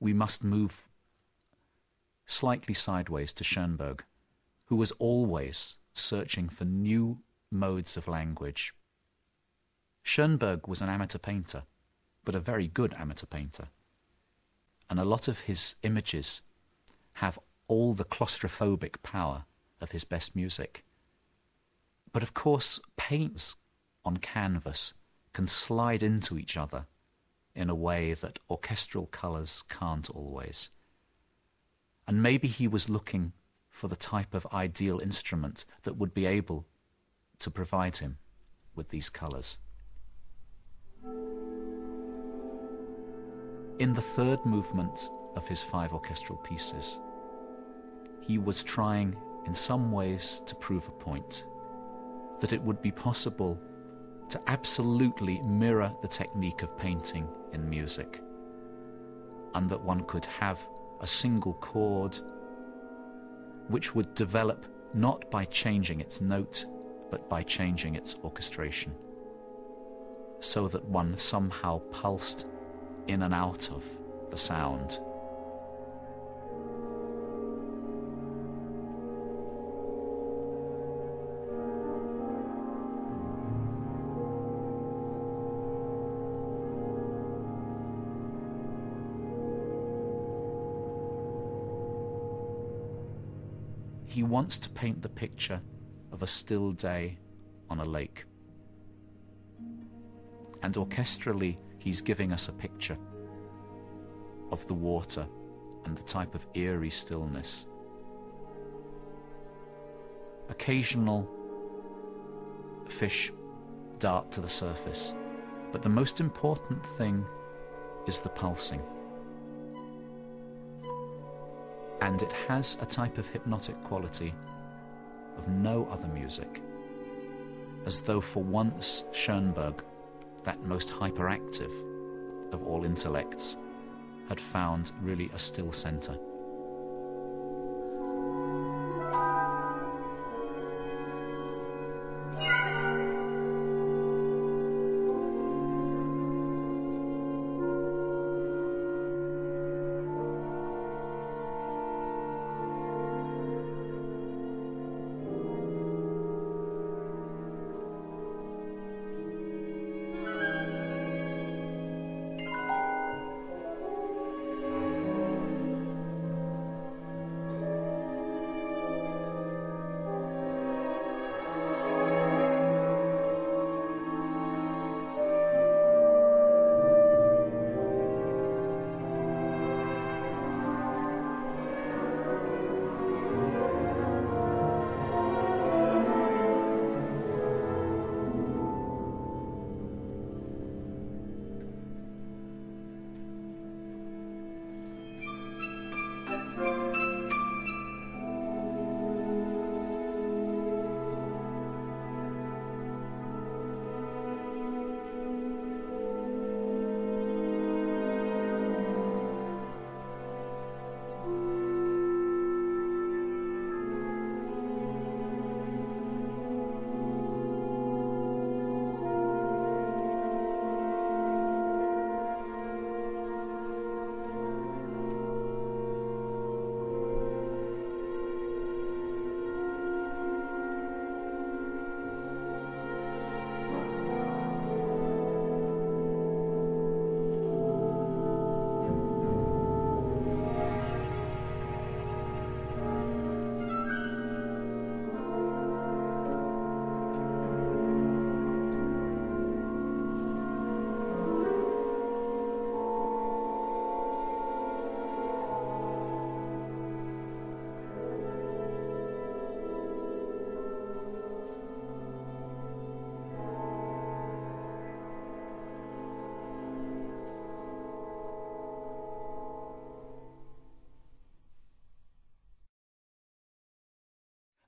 we must move slightly sideways to Schoenberg, who was always searching for new modes of language. Schoenberg was an amateur painter, but a very good amateur painter. And a lot of his images have all the claustrophobic power of his best music. But of course, paints on canvas can slide into each other in a way that orchestral colours can't always. And maybe he was looking for the type of ideal instrument that would be able to provide him with these colours. In the third movement of his five orchestral pieces, he was trying in some ways to prove a point that it would be possible to absolutely mirror the technique of painting in music, and that one could have a single chord which would develop not by changing its note, but by changing its orchestration, so that one somehow pulsed in and out of the sound he wants to paint the picture of a still day on a lake. And orchestrally, he's giving us a picture of the water and the type of eerie stillness. Occasional fish dart to the surface, but the most important thing is the pulsing and it has a type of hypnotic quality of no other music, as though for once Schoenberg, that most hyperactive of all intellects, had found really a still center.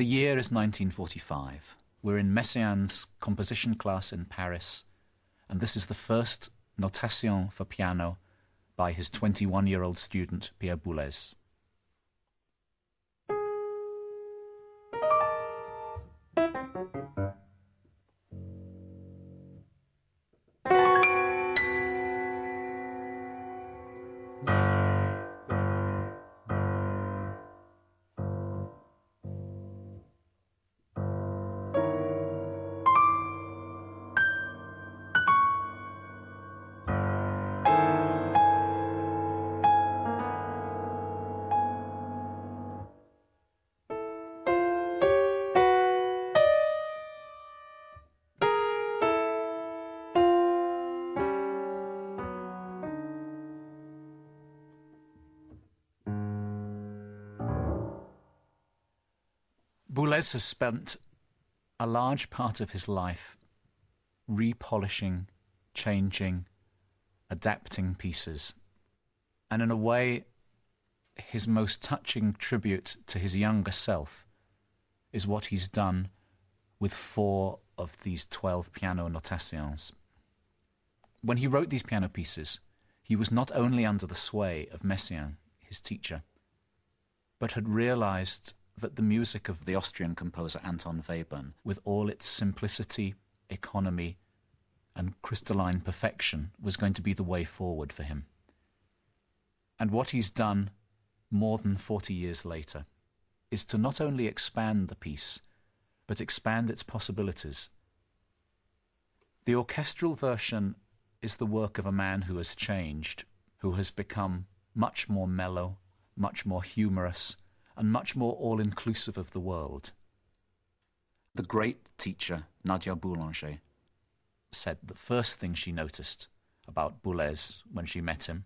The year is 1945. We're in Messiaen's composition class in Paris, and this is the first notation for piano by his 21 year old student, Pierre Boulez. Boulez has spent a large part of his life repolishing, changing, adapting pieces. And in a way, his most touching tribute to his younger self is what he's done with four of these 12 piano notations. When he wrote these piano pieces, he was not only under the sway of Messiaen, his teacher, but had realized that the music of the Austrian composer Anton Webern, with all its simplicity, economy, and crystalline perfection, was going to be the way forward for him. And what he's done more than 40 years later is to not only expand the piece, but expand its possibilities. The orchestral version is the work of a man who has changed, who has become much more mellow, much more humorous, and much more all inclusive of the world. The great teacher, Nadia Boulanger, said the first thing she noticed about Boulez when she met him,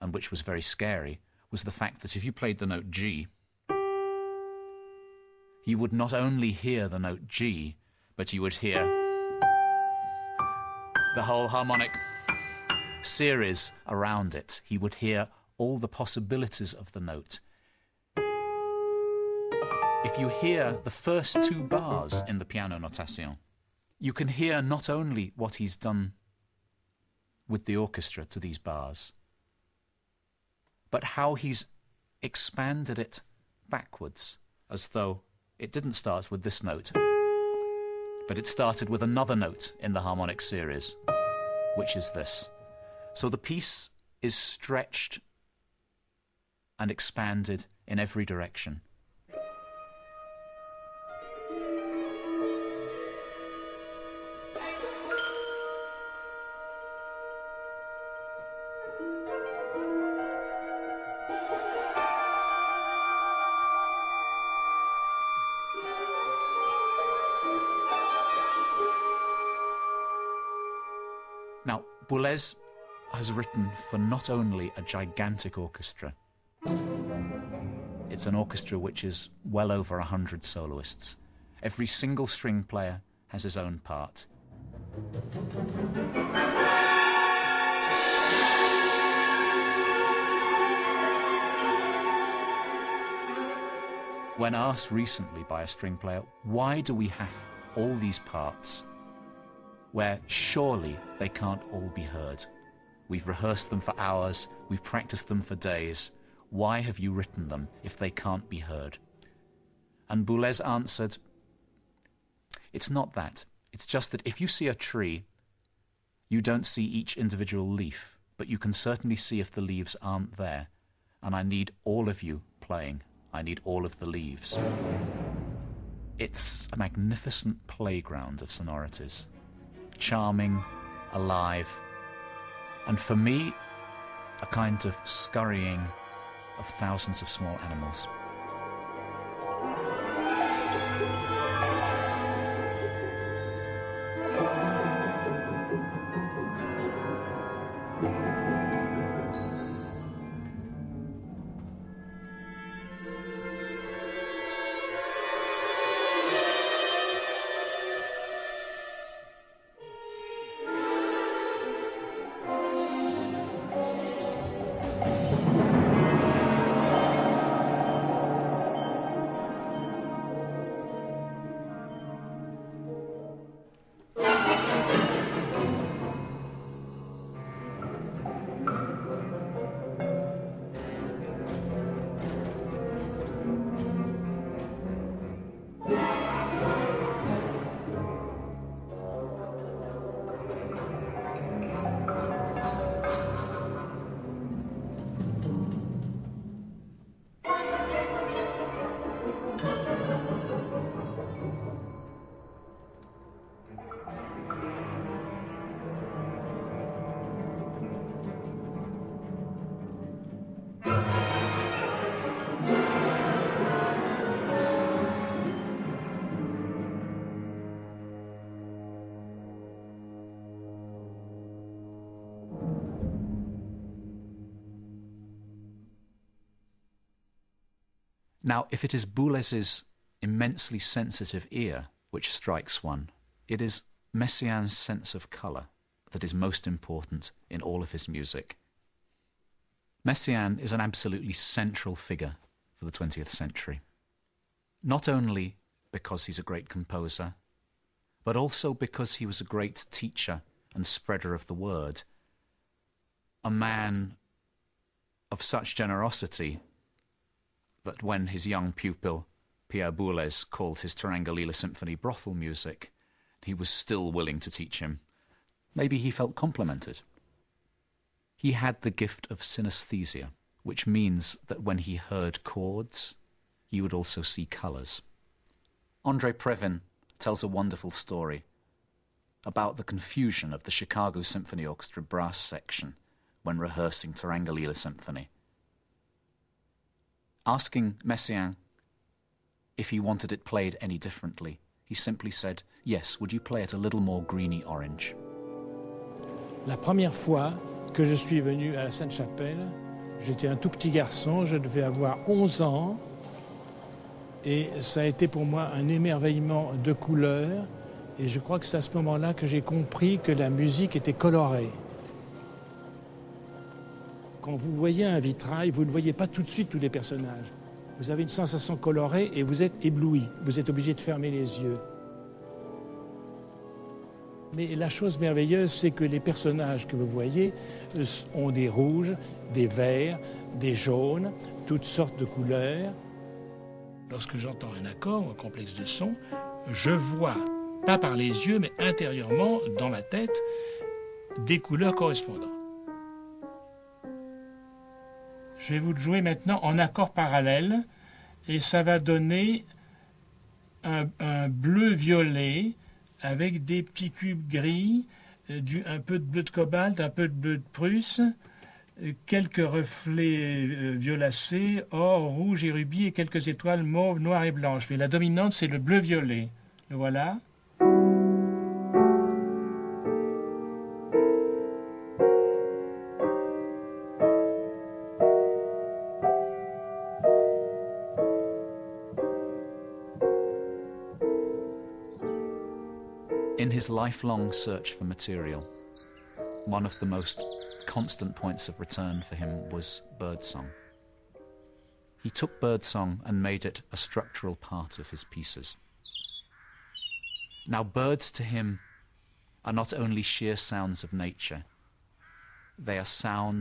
and which was very scary, was the fact that if you played the note G, you would not only hear the note G, but you would hear the whole harmonic series around it. He would hear all the possibilities of the note. If you hear the first two bars in the piano notation, you can hear not only what he's done with the orchestra to these bars, but how he's expanded it backwards, as though it didn't start with this note, but it started with another note in the harmonic series, which is this. So the piece is stretched and expanded in every direction. Boulez has written for not only a gigantic orchestra, it's an orchestra which is well over a hundred soloists. Every single string player has his own part. When asked recently by a string player, why do we have all these parts where surely they can't all be heard? We've rehearsed them for hours, we've practiced them for days. Why have you written them if they can't be heard? And Boulez answered, It's not that. It's just that if you see a tree, you don't see each individual leaf, but you can certainly see if the leaves aren't there. And I need all of you playing. I need all of the leaves. It's a magnificent playground of sonorities. Charming, alive, and for me, a kind of scurrying of thousands of small animals. Now, if it is Boulez's immensely sensitive ear which strikes one. It is Messiaen's sense of colour that is most important in all of his music. Messiaen is an absolutely central figure for the 20th century. Not only because he's a great composer, but also because he was a great teacher and spreader of the word. A man of such generosity that when his young pupil, Pierre Boulez, called his Turangalila Symphony brothel music, he was still willing to teach him. Maybe he felt complimented. He had the gift of synesthesia, which means that when he heard chords, he would also see colours. Andre Previn tells a wonderful story about the confusion of the Chicago Symphony Orchestra brass section when rehearsing Turangalila Symphony. Asking Messiaen if he wanted it played any differently, he simply said, Yes, would you play it a little more greeny orange? La première fois que je suis venu à la Sainte-Chapelle, j'étais un tout petit garçon, je devais avoir 11 ans, et ça a été pour moi un émerveillement de couleurs, et je crois que c'est à ce moment-là que j'ai compris que la musique était colorée. Quand vous voyez un vitrail, vous ne voyez pas tout de suite tous les personnages. Vous avez une sensation colorée et vous êtes ébloui. Vous êtes obligé de fermer les yeux. Mais la chose merveilleuse, c'est que les personnages que vous voyez euh, ont des rouges, des verts, des jaunes, toutes sortes de couleurs. Lorsque j'entends un accord, un complexe de son, je vois, pas par les yeux, mais intérieurement, dans ma tête, des couleurs correspondantes. Je vais vous le jouer maintenant en accord parallèle et ça va donner un, bleu-violet avec des petits cubes gris, euh, un peu de bleu de cobalt, un peu de bleu de Prusse, euh, quelques reflets euh, violacés, or, rouge et rubis et quelques étoiles mauve, noires et blanches. Mais la dominante, c'est le bleu-violet. Le voilà. In his lifelong search for material, one of the most constant points of return for him was birdsong. He took birdsong and made it a structural part of his pieces. Now, birds to him are not only sheer sounds of nature, they are sounds